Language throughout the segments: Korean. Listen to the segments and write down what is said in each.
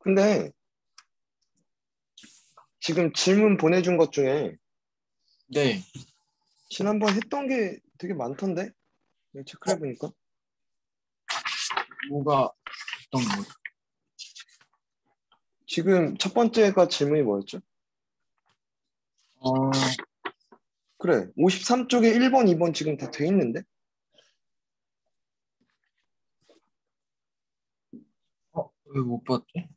근데 지금 질문 보내준 것 중에 네. 지난번 했던 게 되게 많던데? 체크해 보니까 뭐가 어떤 거? 지금 첫 번째가 질문이 뭐였죠? 어, 그래 53쪽에 1번, 2번 지금 다 돼 있는데? 왜못 봤지?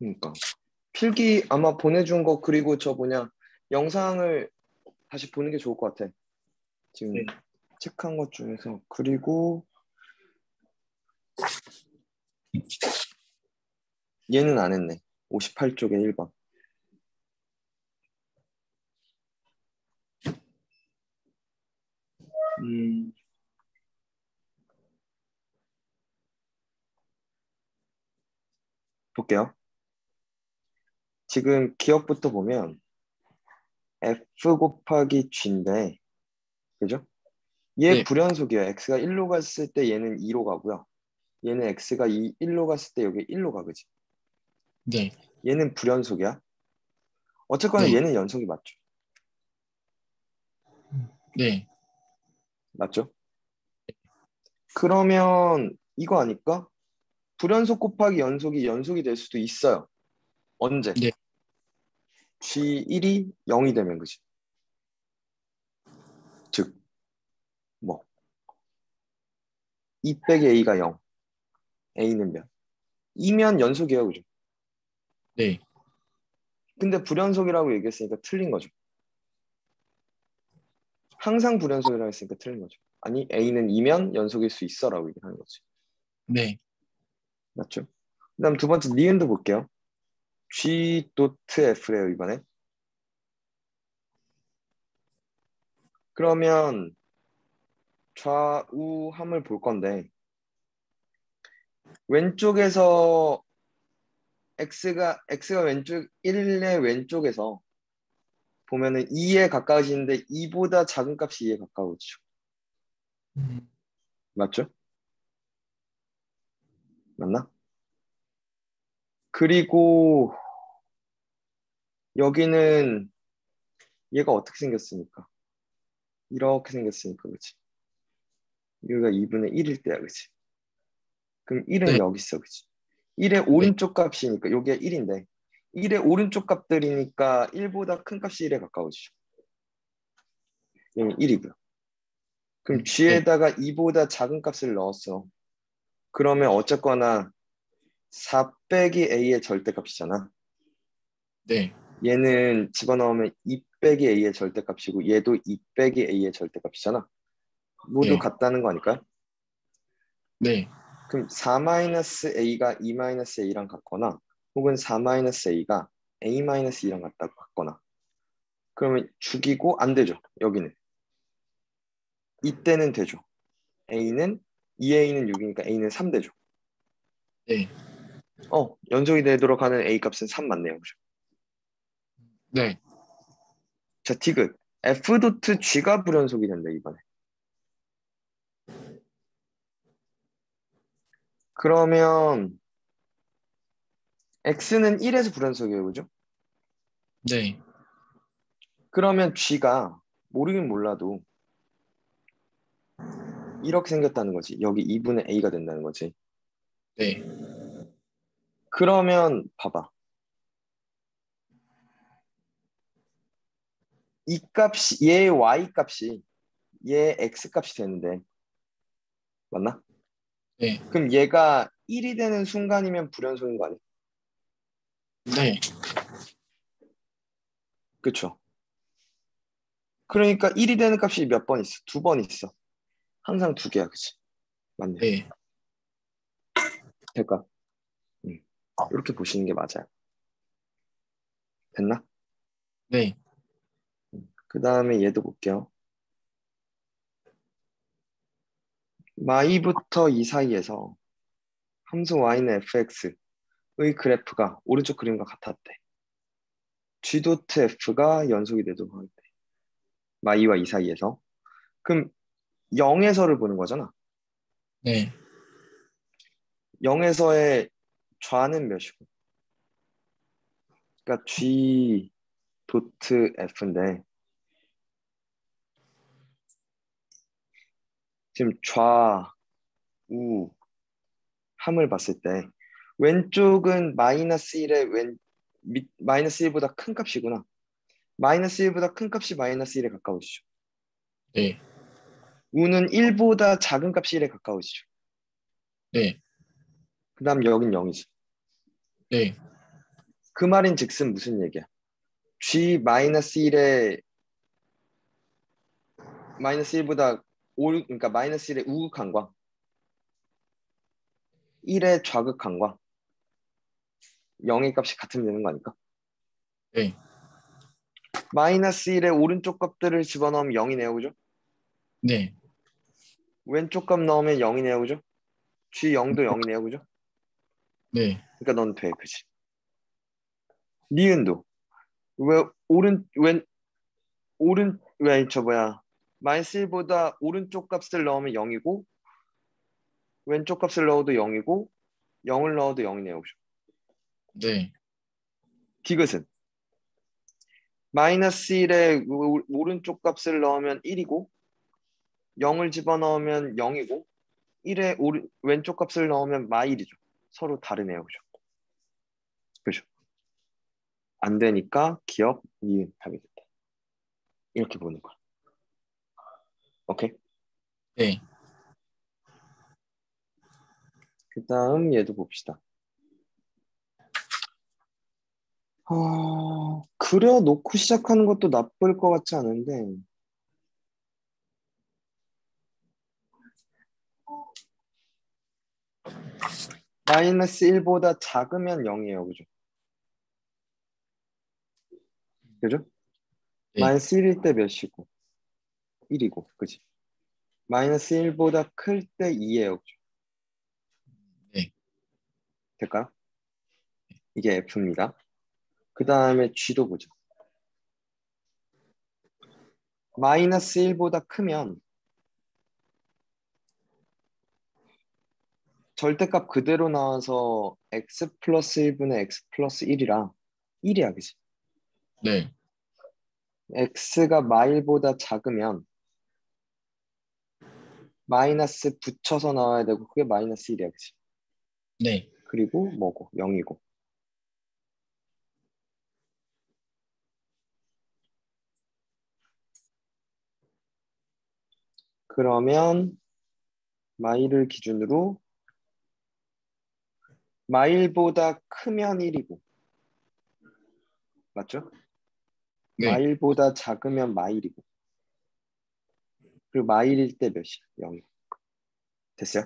그러니까 필기 아마 보내준 거 그리고 저 뭐냐 영상을 다시 보는 게 좋을 것 같아. 지금 네. 체크한 것 중에서 그리고 얘는 안 했네. 58쪽에 1번. 음. 볼게요. 지금 기억부터 보면 f 곱하기 g인데 그죠? 얘 네. 불연속이야. x가 1로 갔을 때 얘는 2로 가고요. 얘는 x가 2, 1로 갔을 때 여기 1로 가 그지? 네. 얘는 불연속이야. 어쨌거나 네. 얘는 연속이 맞죠. 네. 맞죠? 그러면 이거 아닐까? 불연속 곱하기 연속이 연속이 될 수도 있어요. 언제? 네. G1이 0이 되면 그지? 즉, 뭐? 2 빼기 A가 0. A는 몇? 2면 연속이에요, 그죠? 네. 근데 불연속이라고 얘기했으니까 틀린 거죠. 항상 불연속이라고 했으니까 틀린 거죠. 아니, A는 2면 연속일 수 있어라고 얘기하는 거지. 네. 맞죠? 그 다음 두 번째 니은도 볼게요. G 도트 F래요 이번에. 그러면 좌우함을 볼 건데 왼쪽에서 x가 x가 왼쪽 1의 왼쪽에서 보면은 2에 가까워지는데 2보다 작은 값이 2에 가까워지죠. 음, 맞죠? 맞나? 그리고 여기는 얘가 어떻게 생겼습니까? 이렇게 생겼으니까 그치? 여기가 2분의 1일 때야 그치? 그럼 1은 네. 여기 있어 그치? 1의 오른쪽 값이니까 여기가 1인데 1의 오른쪽 값들이니까 1보다 큰 값이 1에 가까워지죠. 얘는 1이고요. 그럼 음, G에다가 2보다 작은 값을 넣었어. 그러면 어쨌거나 4 빼기 A의 절대값이잖아. 네. 얘는 집어넣으면 2 빼기 A의 절대값이고 얘도 2 빼기 A의 절대값이잖아. 모두 네. 같다는 거 아닐까요? 네. 그럼 4-A가 2-A랑 같거나 혹은 4-A가 A-2랑 같다고 같거나 그러면 죽이고 안 되죠. 여기는. 이때는 되죠. A는 2A는 6이니까 A는 3 되죠. 네. 어, 연속이 되도록 하는 A 값은 3 맞네요. 그죠? 네. 자, 티귿. F 도트 G가 불연속이 된다, 이번에. 그러면 X는 1에서 불연속이에요, 그죠? 네. 그러면 G가 모르긴 몰라도 이렇게 생겼다는 거지. 여기 2분의 A가 된다는 거지. 네. 그러면 봐봐. 이 값이 얘 Y 값이 얘 X 값이 되는데 맞나? 네. 그럼 얘가 1이 되는 순간이면 불연속인 거 아니야? 네. 그쵸? 그러니까 1이 되는 값이 몇 번 있어? 두 번 있어. 항상 두 개야, 그치? 맞네. 네. 될까? 응. 이렇게 보시는 게 맞아요. 됐나? 네. 그 다음에 얘도 볼게요. 마이부터 이 사이에서 함수 y는 fx의 그래프가 오른쪽 그림과 같았대. g 도트 f가 연속이 되도록 하겠대. 마이와 이 사이에서. 그럼 0에서를 보는 거잖아. 네. 0에서의 좌는 몇이고? 그러니까 G 도트 F인데 지금 좌, 우, 함을 봤을 때 왼쪽은 마이너스 1의 왼 밑, 마이너스 1보다 큰 값이구나. 마이너스 1보다 큰 값이 마이너스 1에 가까우시죠. 네. 우는 1보다 작은 값이 1에 가까우시죠. 네. 그 다음 여긴 0이지. 네. 그 말인 즉슨 무슨 얘기야? G 마이너스 1에 마이너스 1보다 올 그러니까 마이너스 1의 우극 항과 1의 좌극 항과 0의 값이 같으면 되는 거 아닐까? 네. 마이너스 1의 오른쪽 값들을 집어넣으면 0이네요. 그죠? 네. 왼쪽 값 넣으면 0이네요. 그죠? G 0도 0이네요. 그죠? 네. 그러니까 넌 돼. 그지? 니은도 왜 오른 왼 오른 왜 저 뭐야 마이너스 1보다 오른쪽 값을 넣으면 0이고 왼쪽 값을 넣어도 0이고 0을 넣어도 0이네요. 그죠? 네. 디귿은 마이너스 1에 오- 오른쪽 값을 넣으면 1이고 0을 집어넣으면 0이고 1에 오른, 왼쪽 값을 넣으면 마일이죠. 서로 다르네요. 그죠? 그죠? 안 되니까 기억, 니은 답이 됐다. 이렇게 보는 거야. 오케이? 네. 그 다음 얘도 봅시다. 어, 그려놓고 시작하는 것도 나쁠 것 같지 않은데 마이너스 1보다 작으면 0이에요. 그죠? 그죠? 네. 마이너스 1일 때 몇이고 1이고 그지? 마이너스 1보다 클 때 2예요. 그죠? 네. 될까요? 이게 F입니다. 그 다음에 G도 보죠. 마이너스 1보다 크면 절대값 그대로 나와서 x 플러스 1분의 x 플러스 1이라 1이야, 그지? 네. x가 마일보다 작으면 마이너스 붙여서 나와야 되고 그게 마이너스 1이야, 그지? 네. 그리고 뭐고? 0이고. 그러면 마일을 기준으로 마일보다 크면 1이고 맞죠? 네. 마일보다 작으면 마일이고 그리고 마일일 때 몇이야? 0이 됐어요?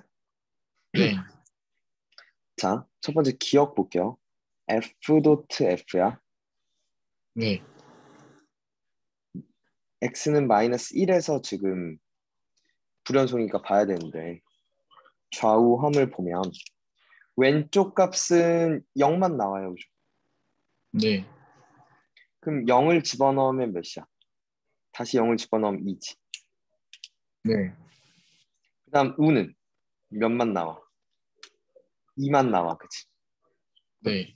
네. 자, 첫 번째 기억 볼게요. f 도트 f야. 네. x는 마이너스 1에서 지금 불연송이니까 봐야 되는데 좌우함을 보면 왼쪽 값은 0만 나와요. 그죠? 네. 그럼 0을 집어넣으면 몇이야? 다시 0을 집어넣으면 2지. 네. 그 다음 우는 몇만 나와? 2만 나와. 그치? 네.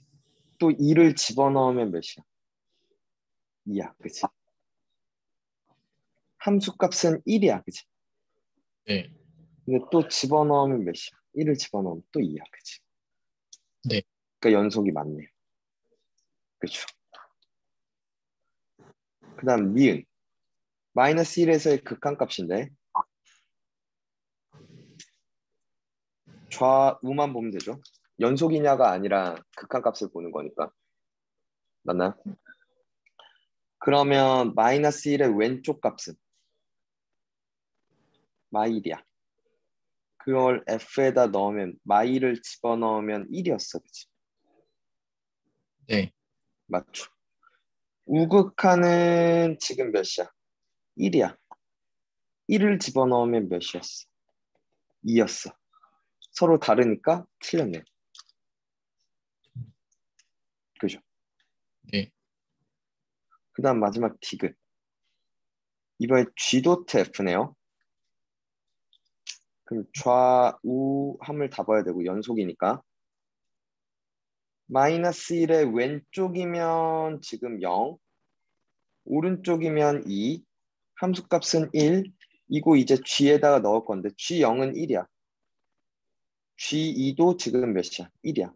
또 2를 집어넣으면 몇이야? 2야. 그치? 함수 값은 1이야. 그치? 네. 근데 또 집어넣으면 몇이야? 1을 집어넣으면 또 2야. 그치? 네. 그러니까 연속이 맞네요. 그렇죠. 그 다음 니은 마이너스 1에서의 극한값인데 좌우만 보면 되죠. 연속이냐가 아니라 극한값을 보는 거니까 맞나요? 그러면 마이너스 1의 왼쪽 값은 마일이야. 그걸 f에다 넣으면 마일을 집어넣으면 1이었어. 그치? 네. 맞죠? 우극하는 지금 몇이야? 1이야. 1을 집어넣으면 몇이었어? 2였어. 서로 다르니까 틀렸네. 그죠? 네. 그 다음 마지막 디귿. 이번에 G 도트 F네요. 그럼 좌우 함을 다 봐야 되고 연속이니까 마이너스 1의 왼쪽이면 지금 0, 오른쪽이면 2, 함수값은 1, 이거 이제 g에다가 넣을 건데 g0은 1이야. G2도 지금 몇이야? 1이야.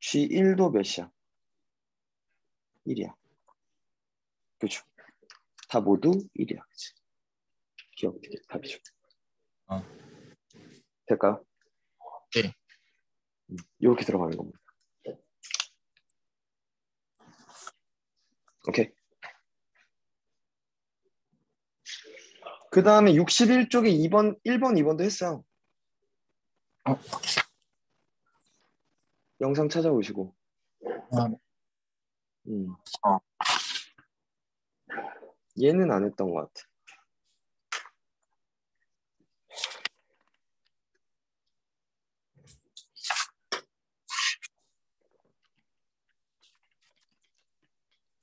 g1도 몇이야? 1이야. 그죠? 다 모두 1이야. 그치? 기억 되게 답이죠. 어. 될까요? 네. 음, 이렇게 들어가는 겁니다. 오케이. 그 다음에 61쪽에 2번, 1번, 2번도 했어요. 어. 영상 찾아보시고. 아, 음. 어. 얘는 안 했던 것 같아.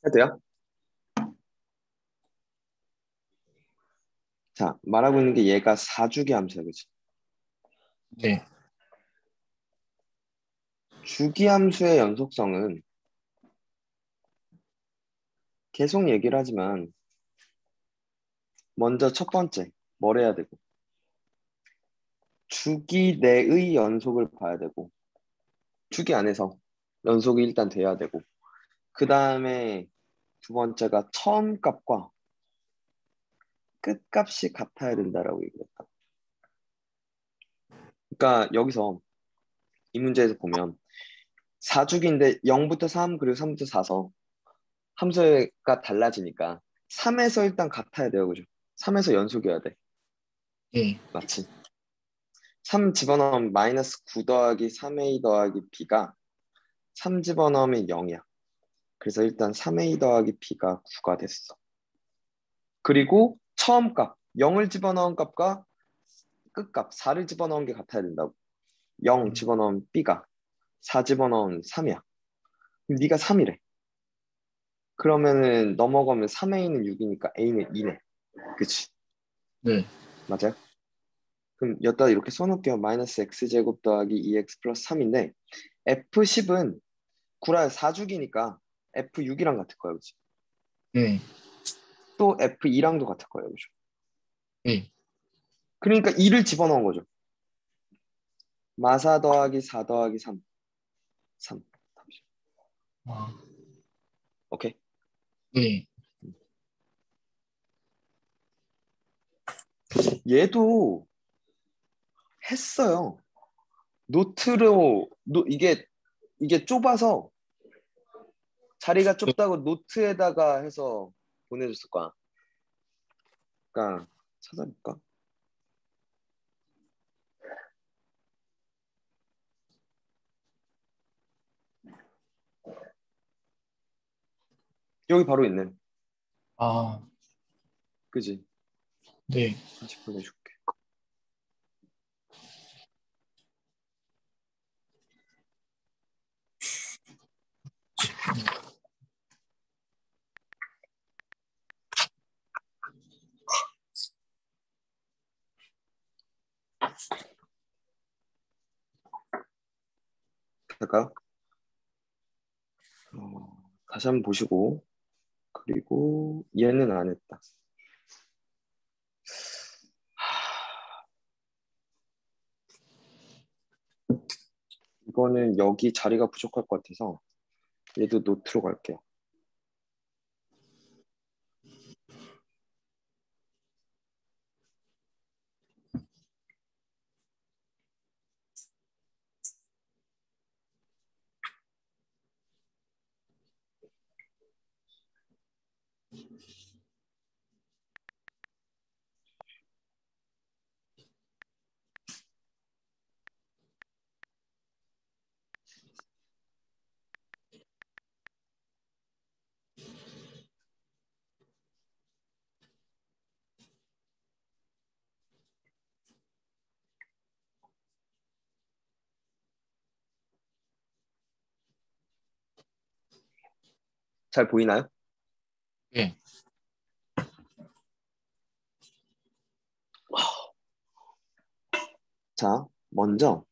해도 돼요? 자, 말하고 있는 게 얘가 4주기 함수야, 그치? 네. 주기 함수의 연속성은 계속 얘기를 하지만 먼저 첫 번째 뭘 해야 되고 주기 내의 연속을 봐야 되고 주기 안에서 연속이 일단 돼야 되고 그 다음에 두 번째가 처음 값과 끝값이 같아야 된다라고 얘기했다. 그러니까 여기서 이 문제에서 보면 4주기인데 0부터 3 그리고 3부터 4서 함수가 달라지니까 3에서 일단 같아야 돼요. 그죠? 3에서 연속이어야 돼. 네. 맞지? 3 집어넣으면 마이너스 9 더하기 3a 더하기 b가 3 집어넣으면 0이야. 그래서 일단 3a 더하기 b가 9가 됐어. 그리고 처음 값, 0을 집어넣은 값과 끝값, 4를 집어넣은 게 같아야 된다고. 0 집어넣은 b가 4 집어넣은 3이야. 그럼 네가 3이래. 그러면은 넘어가면 3a는 6이니까 a는 2네. 그치? 네. 맞아요? 그럼 여기다 이렇게 써놓을게요. 마이너스 x제곱 더하기 2x 플러스 3인데 f10은 구라에 4주기니까 f6이랑 같을 거예요. 그치? 네. 또 f2랑도 같을 거예요. 그죠? 네. 그러니까 2를 집어넣은 거죠. 마사 더하기 4 더하기 3. 3. 아, 오케이. 네. 얘도 했어요. 노트로 노, 이게 이게 좁아서 자리가 좁다고 노트에다가 해서 보내줬을 거야. 그러니까 찾아볼까? 여기 바로 있네. 아, 그지? 네. 다시 보내줄게. 될까요? 어, 다시 한번 보시고 그리고 얘는 안 했다. 이거는 여기 자리가 부족할 것 같아서 얘도 노트로 갈게요. 잘 보이나요? 네. 자, 먼저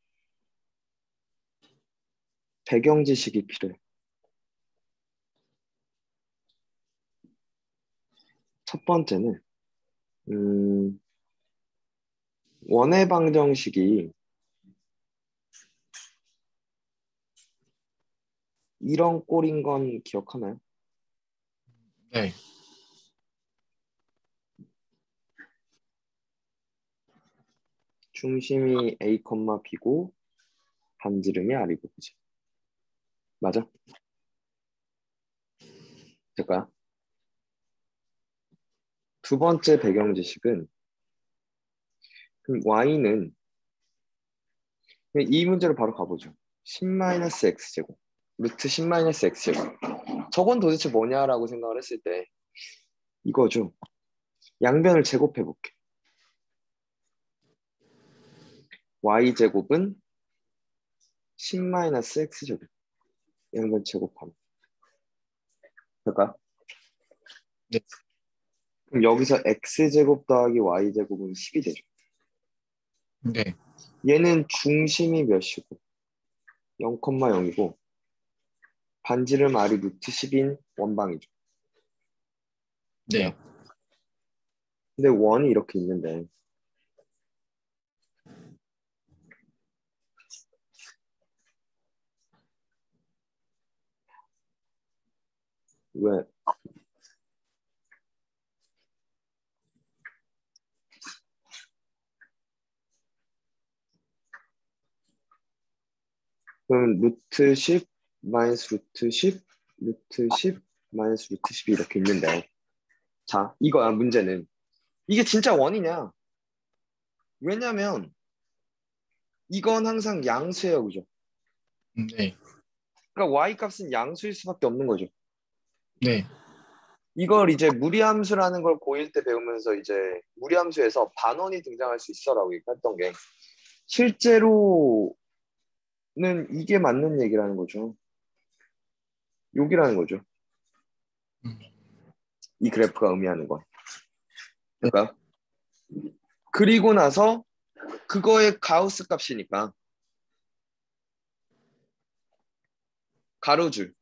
배경 지식이 필요해. 첫 번째는 음, 원의 방정식이 이런 꼴인 건 기억하나요? 네. 중심이 A, B고 반지름이 R이고 그지? 맞아? 될까요? 두 번째 배경 지식은 그럼 y는 이 문제로 바로 가보죠. 10-x제곱 루트 10-x제곱 저건 도대체 뭐냐라고 생각을 했을 때 이거죠. 양변을 제곱해 볼게. y제곱은 10-x제곱 양변 제곱하면 될까요? 네. 그럼 여기서 x제곱 더하기 y제곱은 10이 되죠. 네. 얘는 중심이 몇이고 0,0이고 반지름 r이 루트 10인 원방이죠. 네. 근데 원이 이렇게 있는데 왜 그럼 루트 10 마이너스 루트 10 루트 10 마이너스 루트 10이 이렇게 있는데 자 이거야 문제는 이게 진짜 원이냐 왜냐면 이건 항상 양수예요 그죠 음, 네. 그러니까 y 값은 양수일 수밖에 없는 거죠 네. 이걸 이제 무리함수라는 걸 고1 때 배우면서 이제 무리함수에서 반원이 등장할 수 있어라고 얘기했던 게 실제로는 이게 맞는 얘기라는 거죠. 여기라는 거죠. 음. 이 그래프가 의미하는 건. 그러니까 그리고 나서 그거의 가우스 값이니까 가로줄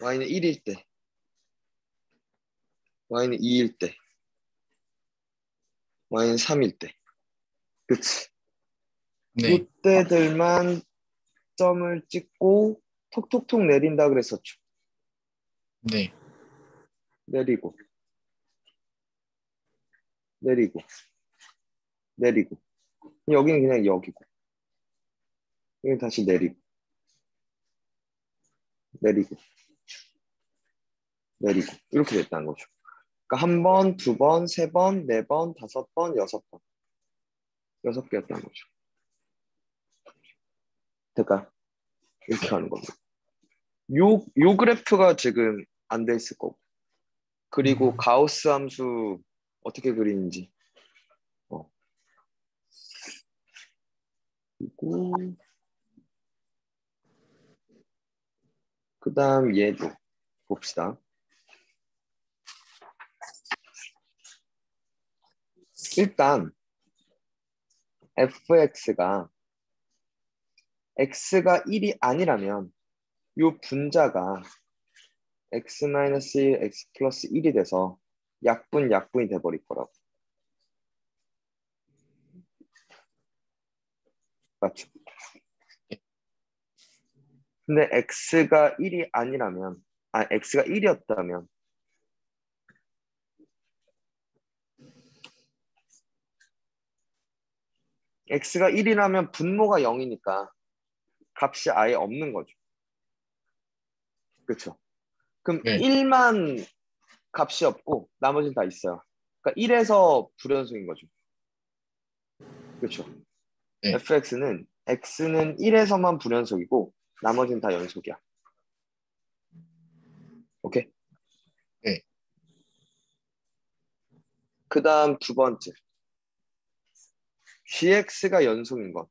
y는 1일 때 y는 2일 때 y는 3일 때 그치 네. 이때들만 점을 찍고 톡톡톡 내린다 그랬었죠 네. 내리고 내리고 내리고 여기는 그냥 여기고 여기 다시 내리고 내리고 내리고 이렇게 됐다는 거죠. 그러니까 한 번, 두 번, 세 번, 네 번, 다섯 번, 여섯 번 여섯 개였다는 거죠. 될까? 이렇게 하는 겁니다. 요, 요 그래프가 지금 안 돼 있을 거고 그리고 음. 가우스 함수 어떻게 그리는지 어. 그리고 그 다음 얘도 봅시다. 일단 fx가 x가 1이 아니라면 이 분자가 x-1, x 플러스 1이 돼서 약분, 약분이 돼버릴 거라고. 맞죠? 근데 x가 1이 아니라면, 아, x가 1이었다면 x가 1이라면 분모가 0이니까 값이 아예 없는 거죠. 그렇죠? 그럼 네. 1만 값이 없고 나머지는 다 있어요. 그러니까 1에서 불연속인 거죠. 그렇죠? 네. fx는 x는 1에서만 불연속이고 나머지는 다 연속이야. 오케이? 네. 그 다음 두 번째. gx가 연속인 것.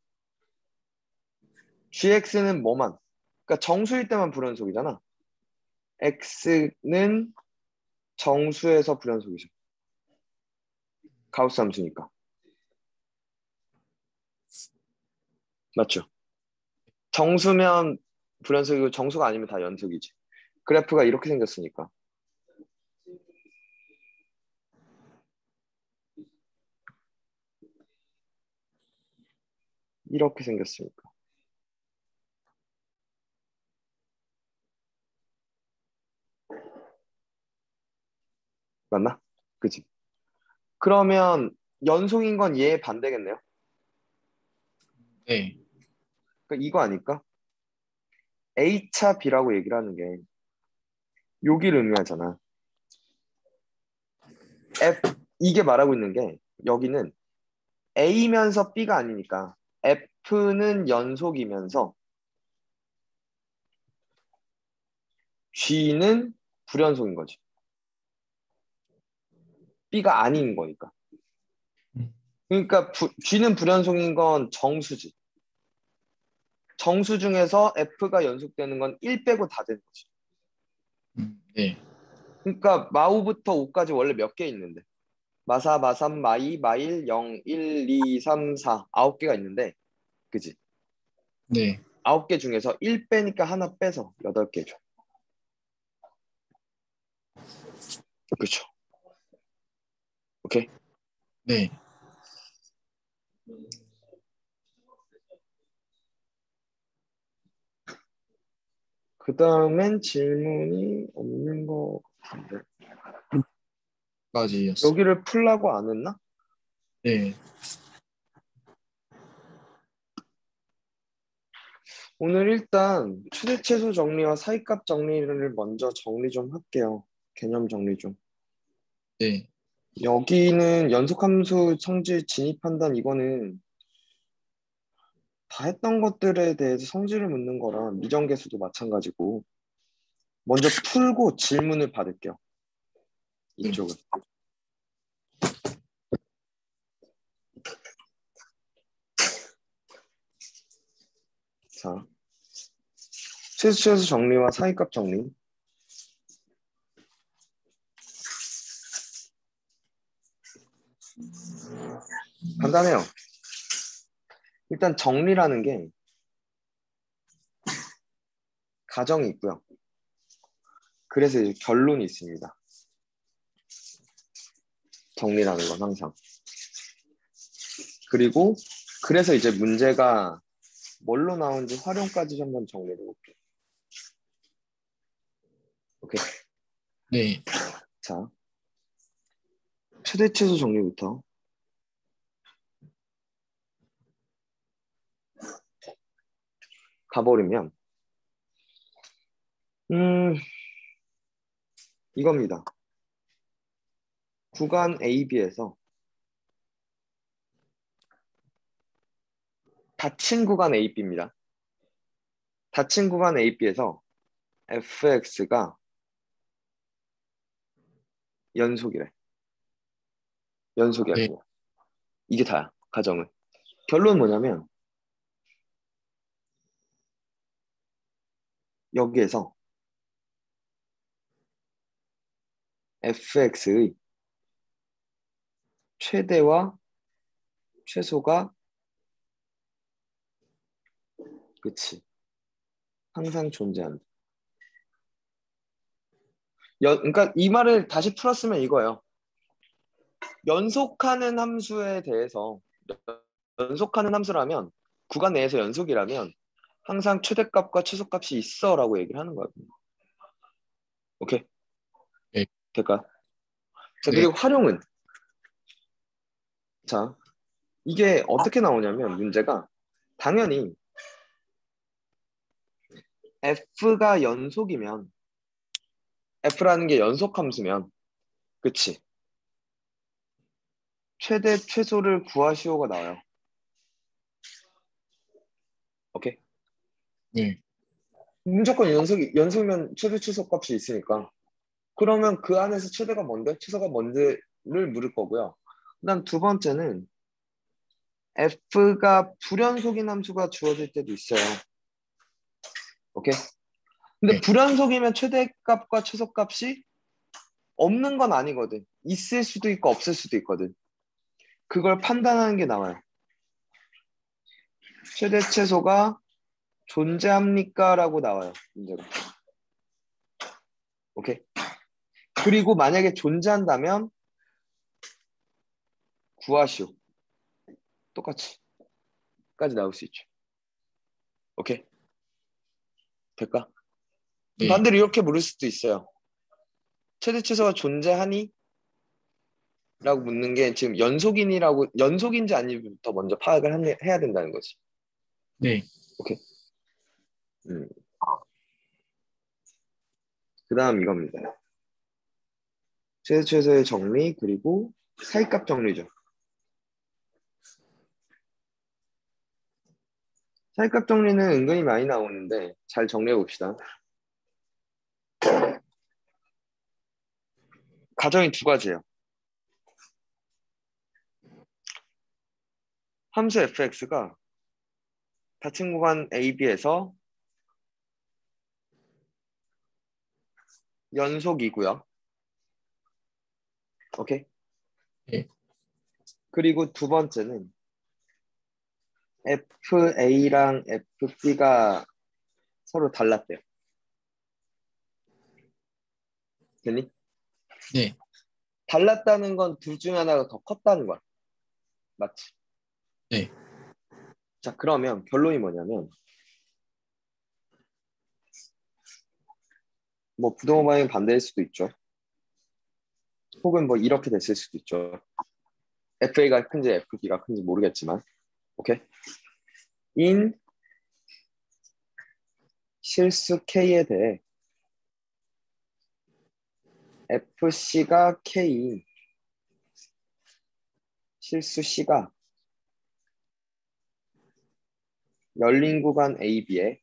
Gx는 뭐만? 그러니까 정수일 때만 불연속이잖아. x는 정수에서 불연속이죠. 가우스 함수니까. 맞죠? 정수면 불연속이고 정수가 아니면 다 연속이지. 그래프가 이렇게 생겼으니까. 이렇게 생겼으니까. 맞나? 그치? 그러면 연속인 건 얘의 반대겠네요. 네. 그러니까 이거 아닐까? A차 B라고 얘기를 하는 게 여기를 의미하잖아. F 이게 말하고 있는 게 여기는 A면서 B가 아니니까 F는 연속이면서 G는 불연속인 거지. B가 아닌 거니까. 음. 그러니까 부, G는 불연속인 건 정수지. 정수 중에서 F가 연속되는 건 1 빼고 다 되는 거지. 음, 네. 그러니까 마오부터 5까지 원래 몇 개 있는데 마사, 마삼, 마이, 마일, 0, 1, 2, 3, 4 아홉 개가 있는데 그지? 네. 아홉 개 중에서 1 빼니까 하나 빼서 8개 줘. 그쵸? 오케이? 네. 그 다음엔 질문이 없는 것 같은데 까지였어. 여기를 풀라고 안 했나? 네. 오늘 일단 최대 최소 정리와 사이값 정리를 먼저 정리 좀 할게요. 개념 정리 좀. 네. 여기는 연속함수 성질 진입 판단 이거는 다 했던 것들에 대해서 성질을 묻는 거라 미정계수도 마찬가지고 먼저 풀고 질문을 받을게요. 이쪽은. 자, 최소 정리와 사이값 정리. 간단해요. 일단 정리라는 게 가정이 있고요. 그래서 이제 결론이 있습니다. 정리라는 건 항상. 그리고 그래서 이제 문제가 뭘로 나온지 활용까지 한번 정리해 볼게요. 오케이. 네. 자, 최대 최소 정리부터. 가버리면, 음, 이겁니다. 구간 AB에서 닫힌 구간 AB입니다. 닫힌 구간 AB에서 fx가 연속이래. 연속이야. 네. 그냥. 이게 다야. 가정은. 결론은 뭐냐면 여기에서 fx의 최대와 최소가 그치. 항상 존재한다. 연, 그러니까 이 말을 다시 풀었으면 이거예요. 연속하는 함수에 대해서 연속하는 함수라면 구간 내에서 연속이라면 항상 최대값과 최소값이 있어라고 얘기를 하는 거예요. 오케이. 네. 될까? 자 네. 그리고 활용은 자 이게 어떻게 나오냐면 문제가 당연히 f가 연속이면 f라는 게 연속 함수면 그치 최대 최소를 구하시오가 나와요 오케이 네. 무조건 연속이 연속이면 최대 최소 값이 있으니까. 그러면 그 안에서 최대가 뭔데? 최소가 뭔지를 물을 거고요. 그다음 두 번째는 f가 불연속인 함수가 주어질 때도 있어요. 오케이? 근데 네. 불연속이면 최대값과 최소값이 없는 건 아니거든. 있을 수도 있고 없을 수도 있거든. 그걸 판단하는 게 나와요. 최대 최소가 존재합니까? 라고 나와요. 문제가. 오케이. 그리고 만약에 존재한다면 구하시오. 똑같이. 까지 나올 수 있죠. 오케이. 될까? 네. 반대로 이렇게 물을 수도 있어요. 최대 최소가 존재하니? 라고 묻는 게 지금 연속인이라고 연속인지 아닌지부터 먼저 파악을 한- 해야 된다는 거지. 네. 음. 그 다음 이겁니다. 최대 최소의 정리 그리고 사이값 정리죠. 사이값 정리는 은근히 많이 나오는데 잘 정리해 봅시다. 가정이 두 가지예요. 함수 fx가 닫힌 구간 AB에서 연속이고요. 오케이? 네. 그리고 두 번째는 FA랑 FB가 서로 달랐대요. 됐니? 네. 달랐다는 건 둘 중에 하나가 더 컸다는 거야. 맞지? 네. 자, 그러면 결론이 뭐냐면 뭐 부동호 방향 반대일 수도 있죠. 혹은 뭐 이렇게 됐을 수도 있죠. FA가 큰지 FB가 큰지 모르겠지만 오케이? 인 실수 K에 대해 FC가 K 실수 C가 열린 구간 AB에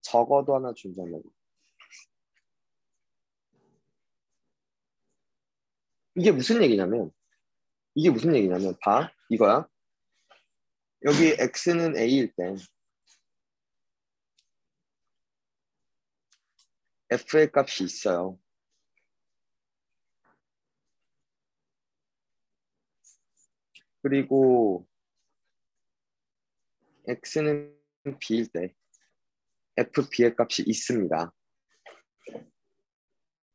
적어도 하나 존재한다고. 이게 무슨 얘기냐면 이게 무슨 얘기냐면 봐 이거야. 여기 x는 a일 때 f의 값이 있어요. 그리고 x는 b일 때 fb의 값이 있습니다.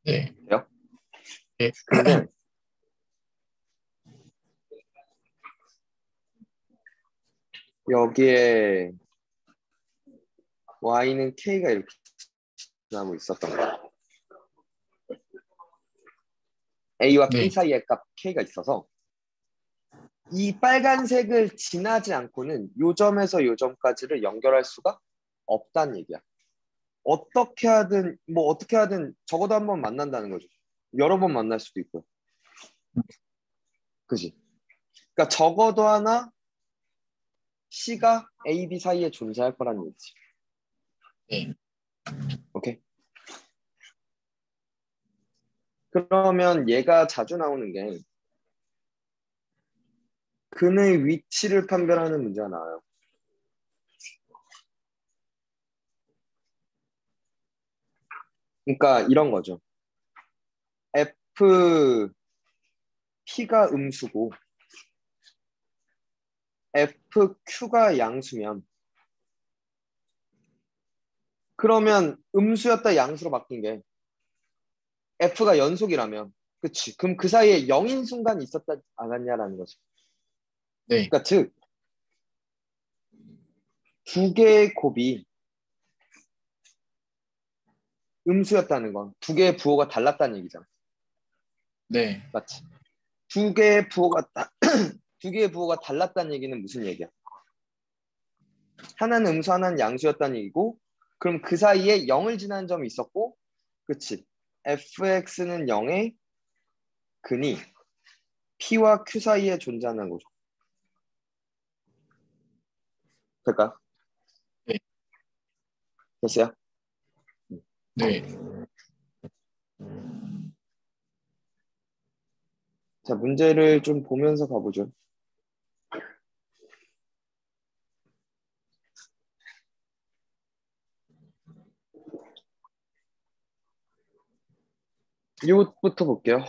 네. 근데 여기에 y는 k가 이렇게 지나고 있었던 거야. a와 k 네. 사이의 값 k가 있어서 이 빨간색을 지나지 않고는 요 점에서 요 점까지를 연결할 수가 없다는 얘기야. 어떻게 하든 뭐 어떻게 하든 적어도 한 번 만난다는 거죠. 여러 번 만날 수도 있고. 그지? 그러니까 적어도 하나 C가 A, B 사이에 존재할 거라는 얘기지. 네. 오케이. 그러면 얘가 자주 나오는 게 근의 위치를 판별하는 문제가 나와요. 그러니까 이런 거죠. F P가 음수고 FQ가 양수면 그러면 음수였다 양수로 바뀐 게 F가 연속이라면 그치 그럼 그 사이에 0인 순간이 있었다 않았냐라는 거죠. 네. 그러니까 즉 두 개의 곱이 음수였다는 건 두 개의 부호가 달랐다는 얘기잖아. 네. 맞지? 두 개의 부호가 다- 두 개의 부호가 달랐다는 얘기는 무슨 얘기야? 하나는 음수, 하나는 양수였다는 얘기고, 그럼 그 사이에 0을 지나는 점이 있었고, 그치? fx는 0의 근이 p와 q 사이에 존재하는 거죠. 될까? 네. 됐어요? 네. 자, 문제를 좀 보면서 가보죠. 이것부터 볼게요.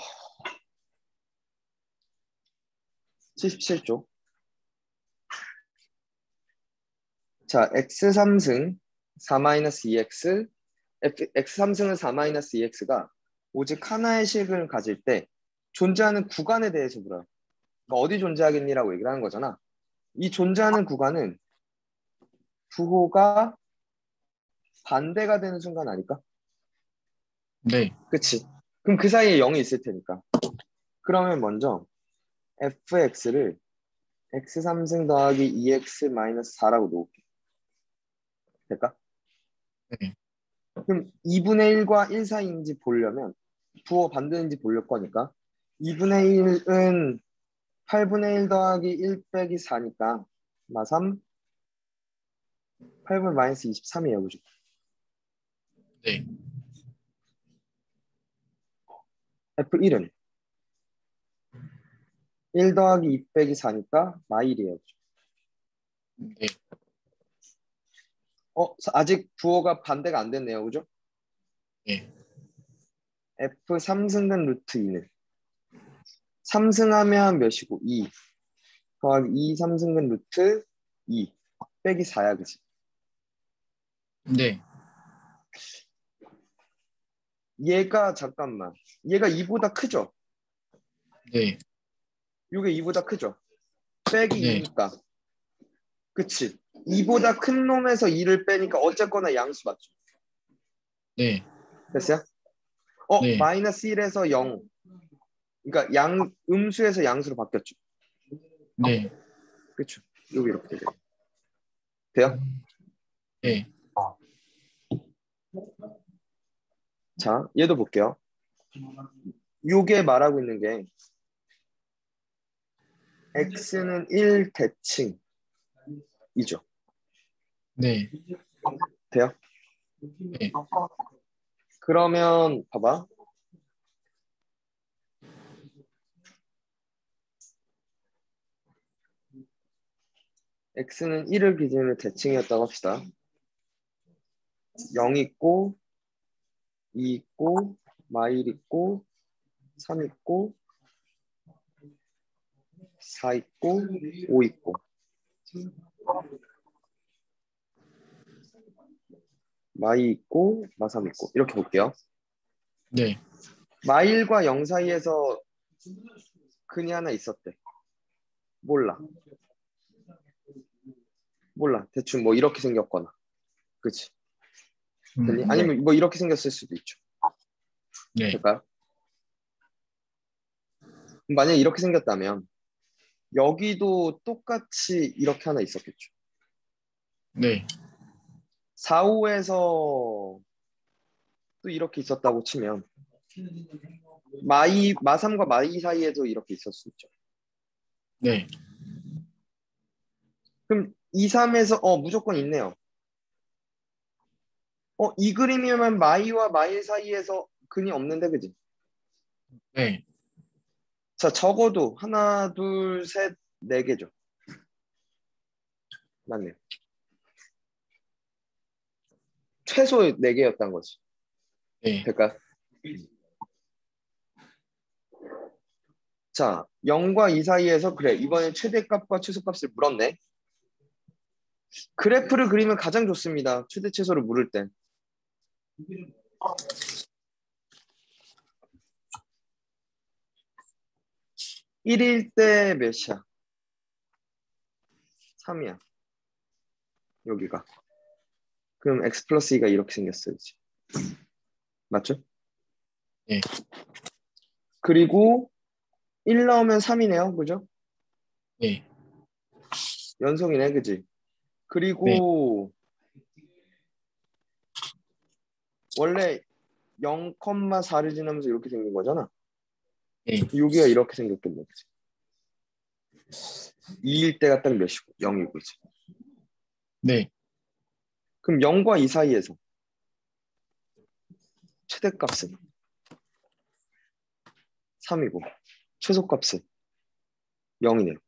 77쪽. 자, x3승 4-2x f, x3승은 4-2x가 오직 하나의 식을 가질 때 존재하는 구간에 대해서 물어요. 그러니까 어디 존재하겠니라고 얘기를 하는 거잖아. 이 존재하는 구간은 부호가 반대가 되는 순간 아닐까? 네. 그치? 그럼 그 사이에 0이 있을 테니까. 그러면 먼저 fx를 x3승 더하기 2x-4라고 놓을게. 될까? 네. 그럼 2분의 1과 1 사이인지 보려면 부호 반대인지 보려 거니까 2분의 1은 8분의 1 더하기 1 빼기 4니까 마 3, 8분 마이너스 23이에요. 그죠? 네. F1은 1 더하기 2 빼기 4니까 마일이에요. 네. 어, 아직 부호가 반대가 안 됐네요. 그죠? 네. F 3승된 루트 2는 3승하면 몇이고 2 더하기 2 3승된 루트 2 빼기 4야 그지? 네. 얘가 잠깐만 얘가 2보다 크죠? 네. 이게 2보다 크죠? 빼기 네. 2니까 그치? 2보다 큰 놈에서 2를 빼니까 어쨌거나 양수 맞죠? 네. 됐어요? 어, 네. 마이너스 1에서 0 그러니까 양 음수에서 양수로 바뀌었죠? 네. 그쵸? 여기 이렇게 되죠 돼요? 네. 자, 얘도 볼게요. 요게 말하고 있는 게 x는 1 대칭이죠. 네. 돼요? 네. 그러면 봐봐. x는 1을 기준으로 대칭이었다고 합시다. 0 있고 2 있고 마일 있고 3 있고 4 있고 5 있고 마이 있고 마삼 있고 이렇게 볼게요. 네. 마일과 0 사이에서 근이 하나 있었대. 몰라. 몰라. 대충 뭐 이렇게 생겼거나. 그치? 음? 네. 아니면 뭐 이렇게 생겼을 수도 있죠. 네. 될까요? 그럼 만약에 이렇게 생겼다면 여기도 똑같이 이렇게 하나 있었겠죠. 네. 4, 5에서 또 이렇게 있었다고 치면 마이 마3과 마이 사이에도 이렇게 있을 수 있죠. 네. 그럼 2, 3에서 어 무조건 있네요. 어, 이 그림이면 마이와 마이 사이에서 근이 없는데, 그지? 네. 자, 적어도 하나, 둘, 셋, 네 개죠. 맞네요. 최소 네 개였단 거지. 네. 될까? 자, 0과 2 사이에서 그래. 이번에 최대값과 최소값을 물었네. 그래프를 그리면 가장 좋습니다. 최대 최소를 물을 때. 1일 때 몇이야? 3이야. 여기가. 그럼 x 플러스 2가 이렇게 생겼어야지. 맞죠? 예. 그리고 1 나오면 3이네요. 그죠? 예. 연속이네. 그지? 그리고 네. 원래 0,4를 지나면서 이렇게 생긴 거잖아. 네. 여기가 이렇게 생겼겠네. 그치? 2일 때가 딱 몇이고 0이고 그치? 네. 그럼 0과 2 사이에서 최대값은 3이고 최소값은 0이네요.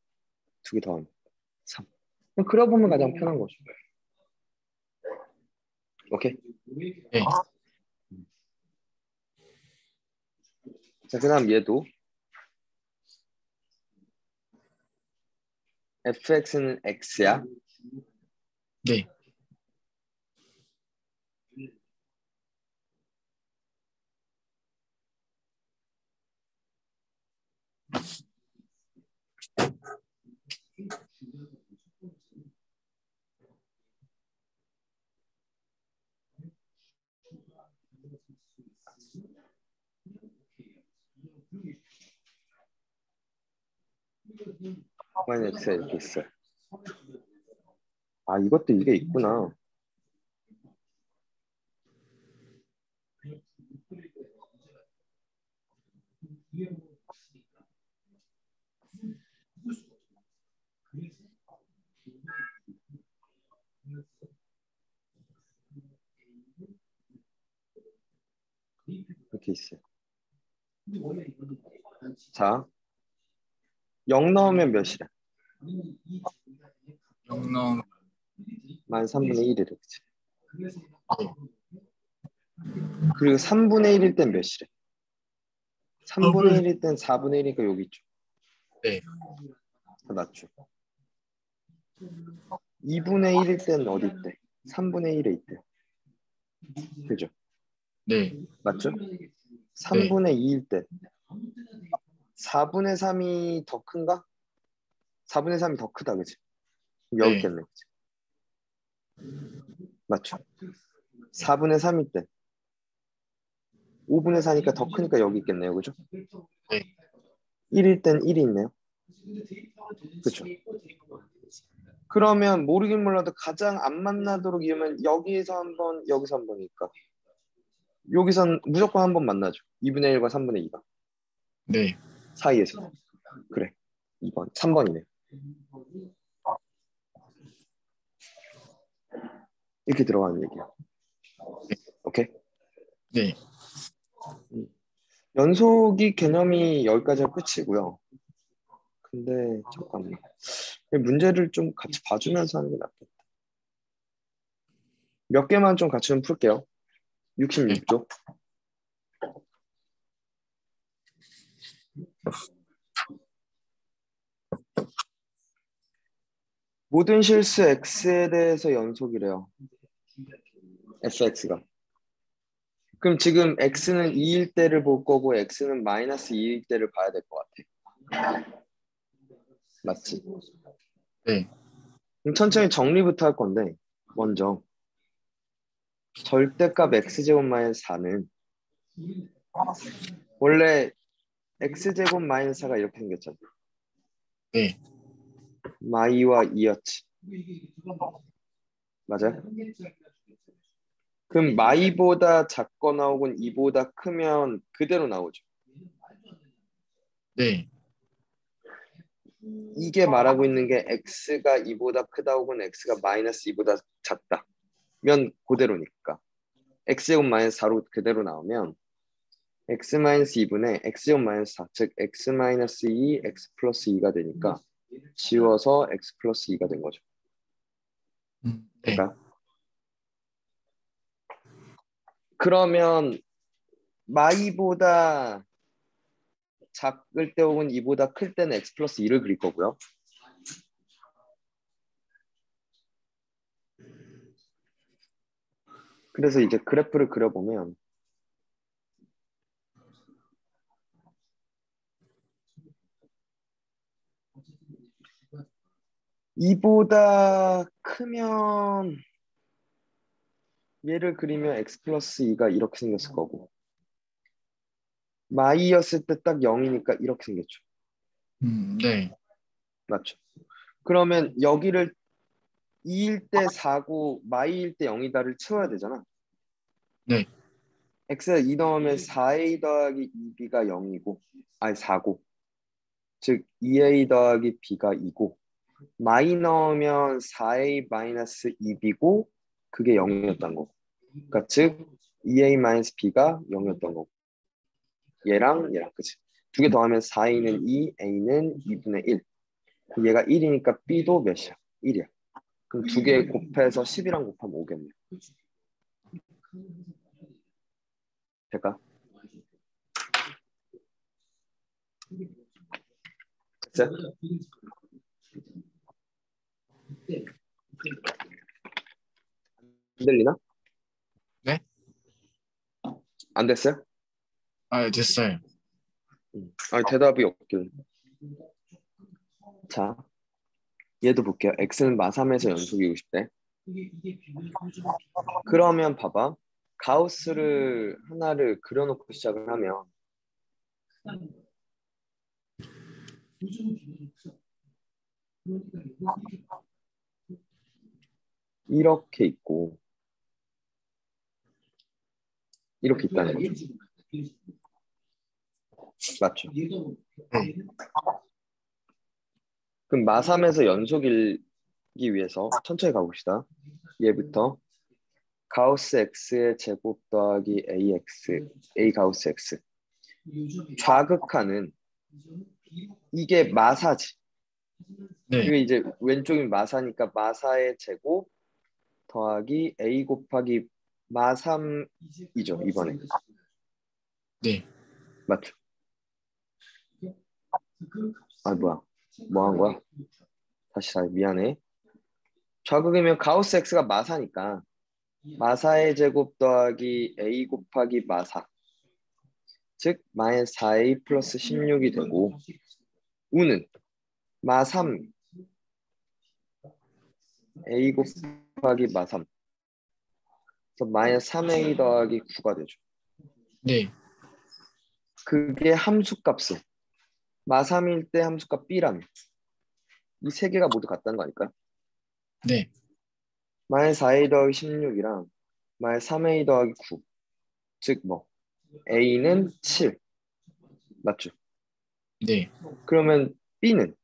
두 개 더하면 3. 그럼 그려보면 가장 편한 거죠. 오케이. 네. 자, 그 다음 얘도 fx는 x야. 네. 마이너스 x에 이렇게 있어요. 아 이것도 이게 있구나. 이렇게 있어요. 자, 0 넣으면 몇이래? 0 넣으면 만 3분의 1이래, 그치? 네. 그리고 3분의 1일 땐 몇이래? 3분의 1일 땐 4분의 1이니까 여기 있죠. 네. 다 맞죠? 2분의 1일 땐 어디 있대? 3분의 1에 있대. 그죠? 네. 맞죠? 3분의 2일 때 4분의 3이 더 큰가? 4분의 3이 더 크다 그치? 여기 네. 있겠네 그치? 맞죠? 4분의 3일 때 5분의 4니까 더 크니까 여기 있겠네요 그죠? 네. 1일 땐 1이 있네요 그쵸? 그러면 모르긴 몰라도 가장 안 만나도록 이으면 여기에서 한 번, 여기서 한 번이니까 여기선 무조건 한 번 만나죠 2분의 1과 3분의 2가 네. 사이에서. 그래. 2번 3번이네. 이렇게 들어가는 얘기야. 오케이? 네. 연속이 개념이 여기까지가 끝이고요. 근데 잠깐만. 이 문제를 좀 같이 봐주면서 하는 게 낫겠다. 몇 개만 좀 같이 좀 풀게요. 66쪽 모든 실수 x에 대해서 연속이래요. fx가. 그럼 지금 x는 2일 때를 볼 거고 x는 마이너스 2일 때를 봐야 될 것 같아. 맞지? 네. 그럼 천천히 정리부터 할 건데 먼저 절대값 x제곱 마이너스 4는 원래 x제곱 마이너스 4가 이렇게 생겼잖아. 네. 마이와 2였지. 맞아요? 그럼 마이보다 작거나 혹은 2보다 크면 그대로 나오죠. 네. 이게 말하고 있는 게 x가 2보다 크다 혹은 x가 마이너스 2보다 작다면 그대로니까 x제곱 마이너스 4로 그대로 나오면 x 마이너스 2분의 x제곱 마이너스 4, 즉 x 마이너스 2, x 플러스 2가 되니까 지워서 x 플러스 2가 된 거죠. 음, 네. 그러니까 그러면 마이보다 작을 때 혹은 이보다 클 때는 x 플러스 2를 그릴 거고요. 그래서 이제 그래프를 그려보면 이보다 크면 얘를 그리면 x 플러스 2가 이렇게 생겼을 거고 마이였을 때 딱 0이니까 이렇게 생겼죠. 음, 네. 맞죠? 그러면 여기를 2일 때 4고 마이일 때 0이다를 채워야 되잖아. 네. x가 2 넣으면 4a 더하기 2b가 0이고 아니 4고 즉 2a 더하기 b가 2고 마이 넣으면 4a 마이너스 2b고 그게 0이었던 거고. 그러니까 즉 2a 마이너스 b가 0이었던 거고. 얘랑 얘랑 그치? 두 개 더하면 4a는 2 a는 2분의 1 얘가 1이니까 b도 몇이야? 1이야. 그럼 두 개 곱해서 10이랑 곱하면 5겠네. 될까? 됐어? 안 들리나? 네? 안 됐어요? 아, 됐어요. 음. 아니 대답이 없길. 자, 얘도 볼게요. x는 마3에서 연속이고 싶대. 그러면 봐봐. 가우스를 하나를 그려놓고 시작을 하면 이렇게 있고 이렇게 있다는 거죠. 맞죠? 그럼 마3에서 연속이기 위해서 천천히 가봅시다. 얘부터 가우스 x의 제곱 더하기 ax, a 가우스 x 좌극하는 이게 마사지. 네, 이게 이제 왼쪽이 마사니까 마사의 제곱 더하기 a 곱하기 마3이죠 이번에 네, 맞죠? 아 뭐야 뭐 한 거야? 다시 다시 미안해. 좌극이면 가우스 x가 마사니까 마사의 제곱 더하기 a 곱하기 마사 즉 마이너스 4a 플러스 16이 되고 우는 마3 a 곱 하기 마3 그래서 마이너스 3a 더하기 9가 되죠. 네, 그게 함수값은 마3일 때 함수값 b라면 이세 개가 모두 같다는 거 아닐까요? 네, 마이너스 4a 더하기 16이랑 마이너스 3a 더하기 9. 즉 뭐 a는 7. 맞죠? 네, 그러면 b는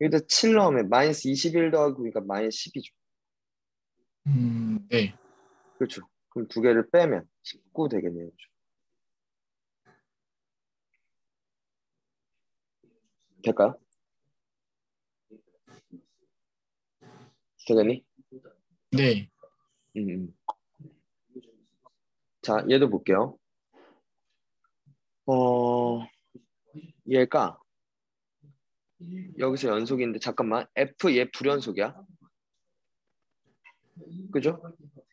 여기다 7 넣으면 마이너스 21 더하기 9니까 마이너스 10이죠. 음, 네, 그렇죠. 그럼 두 개를 빼면 19 되겠네요. 될까요? 되겠니? 네, 음. 음. 자, 얘도 볼게요. 어, 얘가 여기서 연속인데 잠깐만 F 얘 불연속이야? 그죠?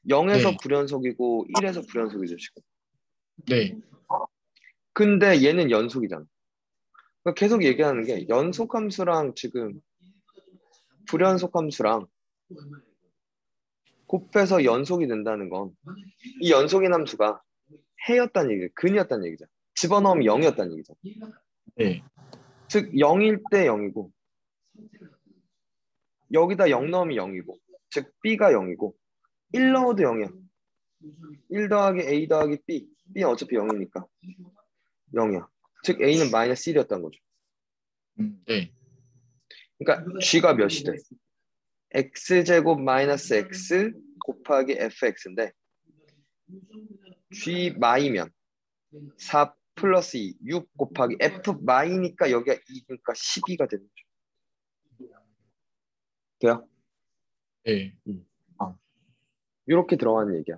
0에서 네. 불연속이고 1에서 불연속이죠 지금. 네, 근데 얘는 연속이잖아. 그러니까 계속 얘기하는 게 연속 함수랑 지금 불연속 함수랑 곱해서 연속이 된다는 건 이 연속인 함수가 해였다는 얘기죠. 근이었다는 얘기죠. 집어넣으면 0이었다는 얘기죠. 네, 즉 0일 때 0이고 여기다 0 넣으면 0이고 즉 b가 0이고 1 넣어도 0이야. 1 더하기 a 더하기 b b는 어차피 0이니까 0이야. 즉 a는 마이너스 1이었다는 거죠. 음, 네, 그러니까 g가 몇이 돼? x제곱 마이너스 x 곱하기 fx인데 g 마이면 4 플러스 2, 6 곱하기 f 마이니까 여기가 2니까 12가 되는 거죠. 돼요? 네, 이렇게 들어가는 얘기야.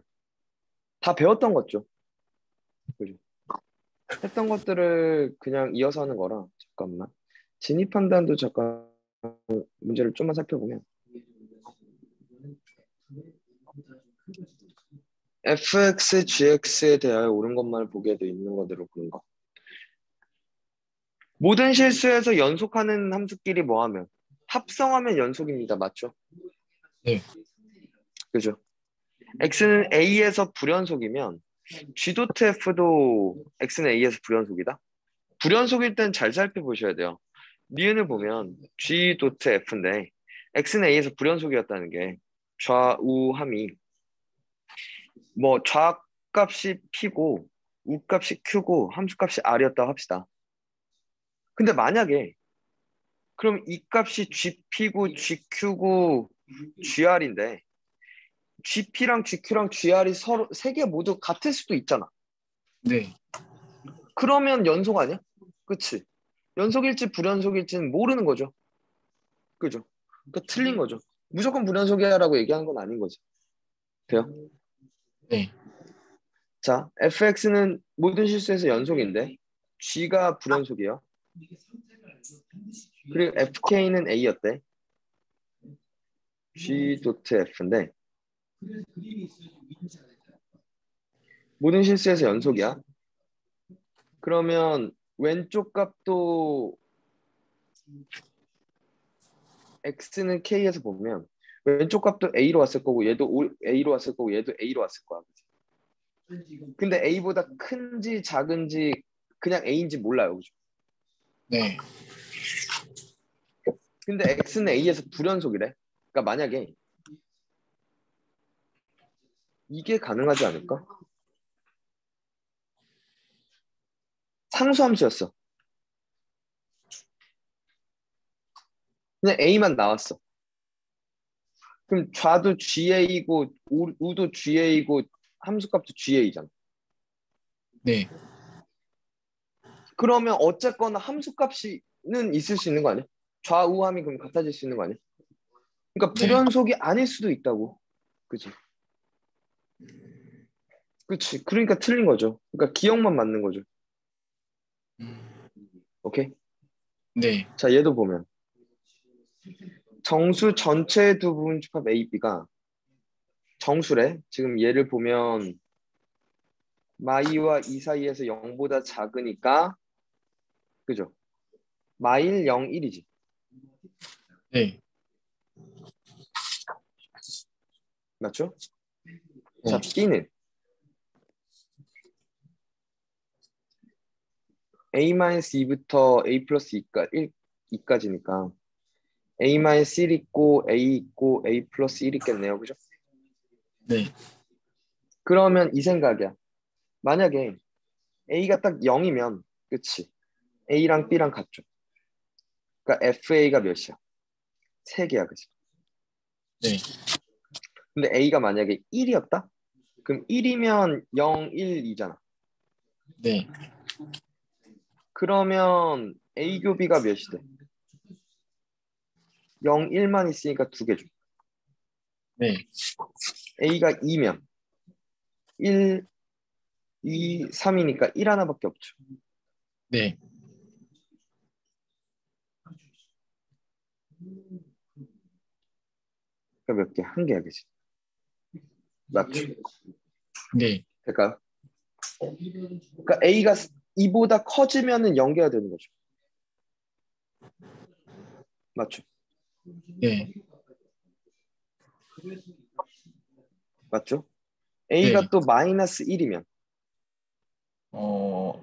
다 배웠던 거죠. 그죠? 했던 것들을 그냥 이어서 하는 거라 잠깐만. 진입 판단도 잠깐 문제를 좀만 살펴보면 fx, gx에 대하여 옳은 것만을 보게 돼 있는 거대로 보는 거. 모든 실수에서 연속하는 함수끼리 뭐하면 합성하면 연속입니다. 맞죠? 네. 그죠? x는 a에서 불연속이면 g.f도 x는 a에서 불연속이다. 불연속일 땐 잘 살펴보셔야 돼요. 니은을 보면 g.f인데 x는 a에서 불연속이었다는 게 좌우함이 뭐 좌값이 p고 우값이 q고 함수값이 r이었다고 합시다. 근데 만약에 그럼 이 값이 gp고 gq고 gr인데 gp랑 gq랑 gr이 서로 세 개 모두 같을 수도 있잖아. 네, 그러면 연속 아니야? 그치? 연속일지 불연속일지는 모르는 거죠. 그죠? 그러니까 틀린 거죠. 무조건 불연속이야라고 얘기하는 건 아닌 거지. 돼요? 네, 자, fx는 모든 실수에서 연속인데 g가 불연속이에요. 그리고 fk는 a였대. g.f인데 모든 실수에서 연속이야. 그러면 왼쪽 값도 x는 k에서 보면 왼쪽 값도 a로 왔을 거고 얘도 오- a로 왔을 거고 얘도 a로 왔을 거야. 그치? 근데 a보다 큰지 작은지 그냥 a인지 몰라요. 그죠? 네. 근데 x는 a에서 불연속이래. 그러니까 만약에 이게 가능하지 않을까? 상수함수였어. 그냥 a만 나왔어. 그럼 좌도 GA이고 우- 우도 GA이고 함수값도 GA잖아. 네. 그러면 어쨌거나 함수값이는 있을 수 있는 거 아니야? 좌우함이 그럼 같아질 수 있는 거 아니야? 그러니까 네. 불연속이 아닐 수도 있다고. 그치? 그치. 그러니까 틀린 거죠. 그러니까 기억만 맞는 거죠. 음, 오케이? 네. 자, 얘도 보면 정수 전체 두 부분 집합 A, B가 정수래. 지금 얘를 보면 마이와 이 사이에서 0보다 작으니까 그죠? 마일 0, 1이지. 네. 맞죠? 네. 자, B는 A-2부터 A 플러스 2까, 1, 2까지니까 A-1 있고 A 있고 A 플러스 1 있겠네요. 그죠? 네. 그러면 이 생각이야. 만약에 A가 딱 0이면 그치? A랑 B랑 같죠. 그러니까 FA가 몇이야? 3개야. 그치? 네. 근데 A가 만약에 1이었다? 그럼 1이면 0, 1, 2잖아. 네. 그러면 A 교비가 몇이 돼? 0, 1만 있으니까 두 개 줘. 네. A가 2면 1, 2, 3이니까 1 하나밖에 없죠. 네. 그러니까 몇 개? 한 개야, 그치? 맞죠? 네. 될까요? 그러니까 A가 2보다 커지면은 영 개가 되는 거죠. 맞죠? 네. 맞죠? A가 네. 또 마이너스 1이면 어,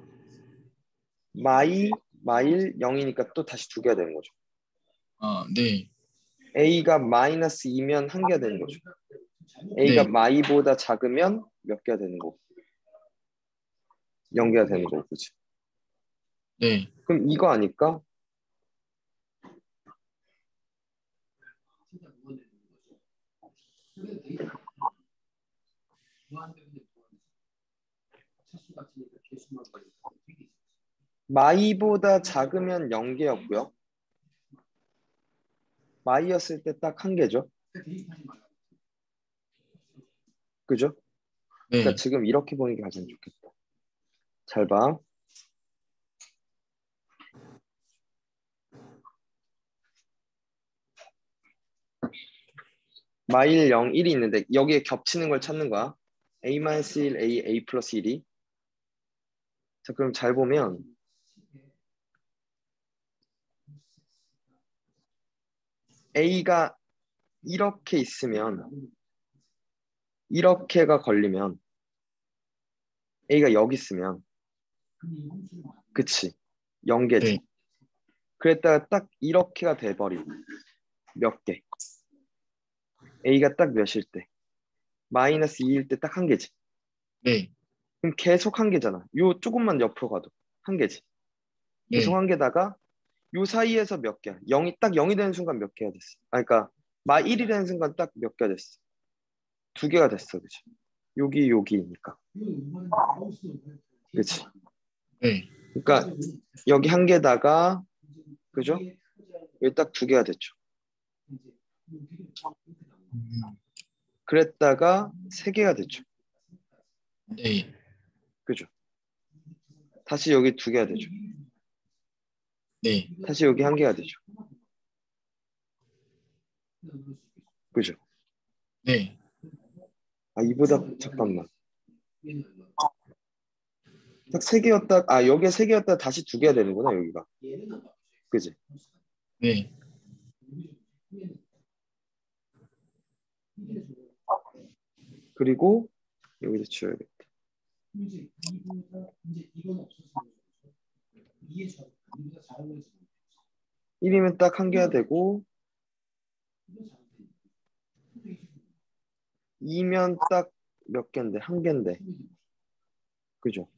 마이, 마일 0이니까 또 다시 두 개가 되는 거죠. 아, 네. A가 마이너스 2면 한 개가 되는 거죠. A가 네. 마이보다 작으면 몇 개가 되는 거고. 0개가 되는 거고, 그치? 네. 그럼 이거 아닐까? 마이보다 작으면 0개였고요. 마이였을 때 딱 한 개죠. 그죠? 네. 그러니까 지금 이렇게 보는 게 가장 좋겠다. 잘 봐. 마일 0, 1이 있는데 여기에 겹치는 걸 찾는 거야. A-1, A, A 플러스 1이. 자, 그럼 잘 보면 A가 이렇게 있으면 이렇게가 걸리면 A가 여기 있으면 그치 연계지 네. 그랬다가 딱 이렇게가 돼버리고 몇 개? A가 딱 몇일 때? 마이너스 2일 때 딱 한 개지 네. 그럼 계속 한 개잖아 요 조금만 옆으로 가도 한 개지 네. 계속 한 개다가 요 사이에서 몇 개야? 0이 딱 0이 되는 순간 몇 개가 됐어? 아 그러니까 마 1이 되는 순간 딱 몇 개가 됐어? 두 개가 됐어 그치? 여기 여기니까 그치? 네. 그러니까 여기 한 개다가 그죠? 여기 딱 두 개가 됐죠. 음, 그랬다가 세 개가 됐죠. 네. 그죠? 다시 여기 두 개가 되죠. 네. 다시 여기 한 개가 되죠. 그죠? 네. 아 이보다 잠깐만. 딱 세 개였다 아 여기에 세 개였다 다시 두 개가 되는구나 여기가. 그지? 네. 그리고 여기다 지워야겠다 1이면 딱 한 개가 되고 2면 딱 몇 개인데 한 개인데. 그죠?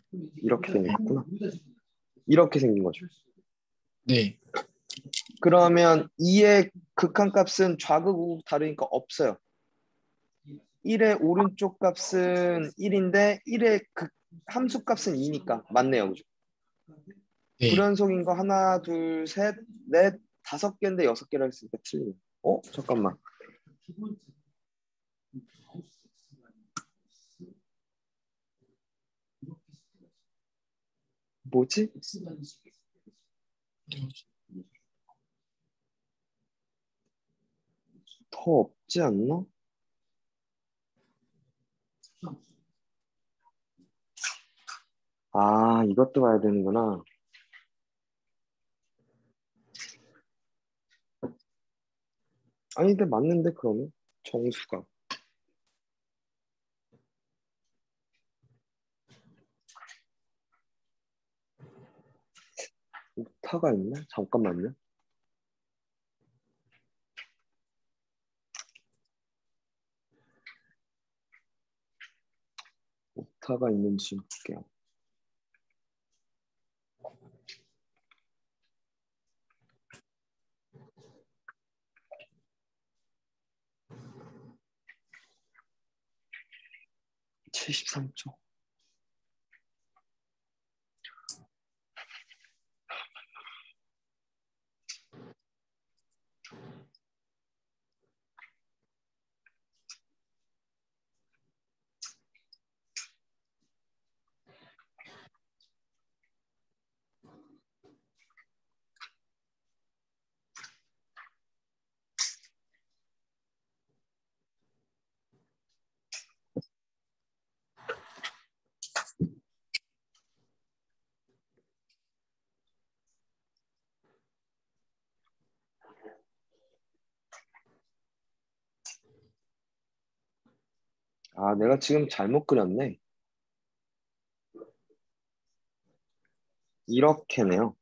이렇게 되겠구나. 이렇게 생긴 거죠. 네. 그러면 2의 극한값은 좌극 우극 다르니까 없어요. 1의 오른쪽 값은 1인데 1의 극 함수 값은 2니까 맞네요. 그죠? 네. 불연속인 거 하나 둘 셋 넷 다섯 개인데 여섯 개라 했으니까 틀리네. 어? 잠깐만 뭐지? 더 없지 않나? 아 이것도 봐야 되는구나. 아니 근데 맞는데 그러면? 정수가 오타가 있나? 잠깐만요. 오타가 있는지 좀 볼게요. 칠십삼 초. 아, 내가 지금 잘못 그렸네. 이렇게네요.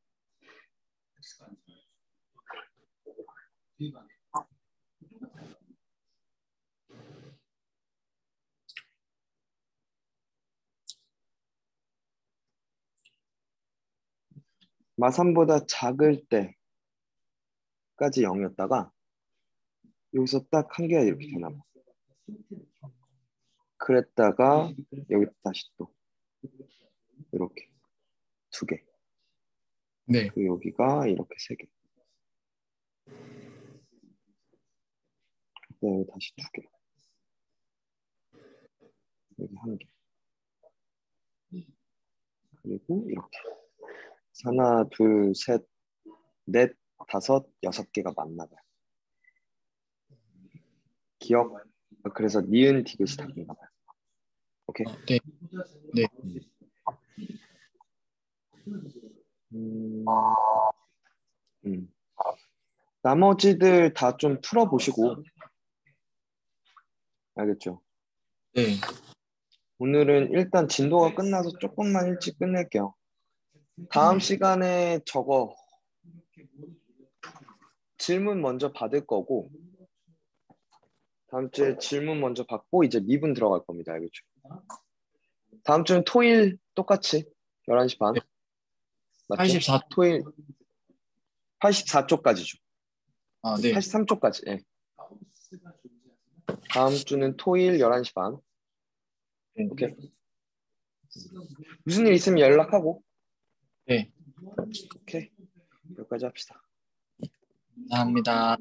마삼보다 작을 때까지 0이었다가 여기서 딱 한 개가 이렇게 되나 봐. 그랬다가 여기 다시 또 이렇게 두 개. 네. 그리고 여기가 이렇게 세 개. 그다음에 여기 다시 두 개. 여기 한 개. 그리고 이렇게. 하나, 둘, 셋, 넷, 다섯, 여섯 개가 맞나 봐요. 기억? 그래서 니은 디귿이 답인가 봐요. 오케이. 어, 네. 네. 음, 음. 나머지들 다 좀 풀어보시고 알겠죠? 네. 오늘은 일단 진도가 끝나서 조금만 일찍 끝낼게요. 다음 시간에 저거 질문 먼저 받을 거고 다음 주에 질문 먼저 받고 이제 미분 들어갈 겁니다. 알겠죠? 다음 주는 토일 똑같이 11시 반. 네. 맞죠? 84. 토일 84쪽까지죠. 아, 네. 83쪽까지. 예. 다음 주는 토일 11시 반. 네. 오케이. 무슨 일 있으면 연락하고. 네. 오케이. 여기까지 합시다. 감사합니다.